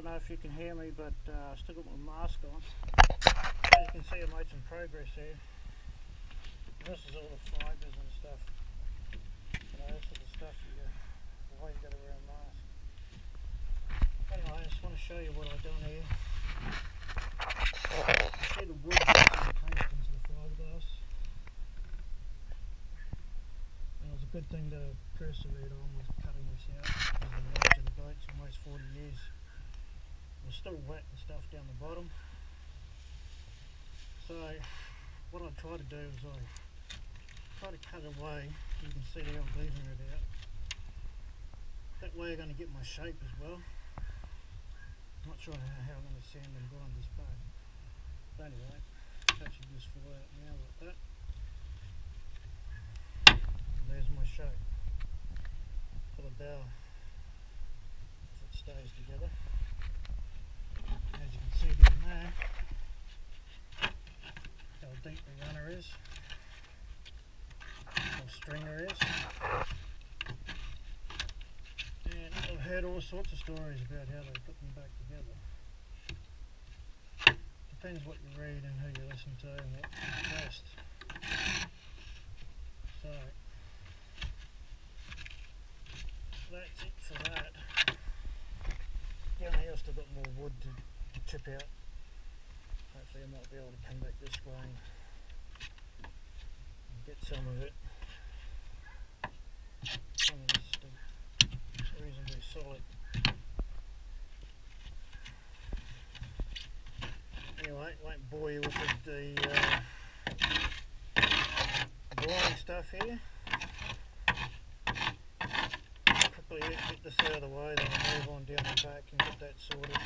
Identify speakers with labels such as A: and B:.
A: don't know if you can hear me, but uh, I still got my mask on. As you can see, I made some progress here. This is all the fibres and stuff. You know, this is the stuff you got, why you got to wear a mask. Anyway, I just want to show you what I've done here. You see the wood encased into the fiberglass. And it was a good thing to persevere on with cutting this out because the age of the boat's almost 40 years. It was still wet and stuff down the bottom. So what I try to do is I try to cut away. You can see there I'm leaving it out. That way I'm going to get my shape as well. Not sure how, how I'm going to sand and grind this boat. But anyway, that should just fall out now like that. And there's my shape for the bow if it stays together. As you can see down there, how deep the runner is, or stringer is. And I've heard all sorts of stories about how they put them back together. Depends what you read and who you listen to and what you trust. So that's it for that. Down here I've still got more wood to chip out. I might be able to come back this way and get some of it. Some of this reasonably solid. Anyway, won't bore you with the, uh, boring stuff here. Quickly get this out of the way, then move on down the back and get that sorted.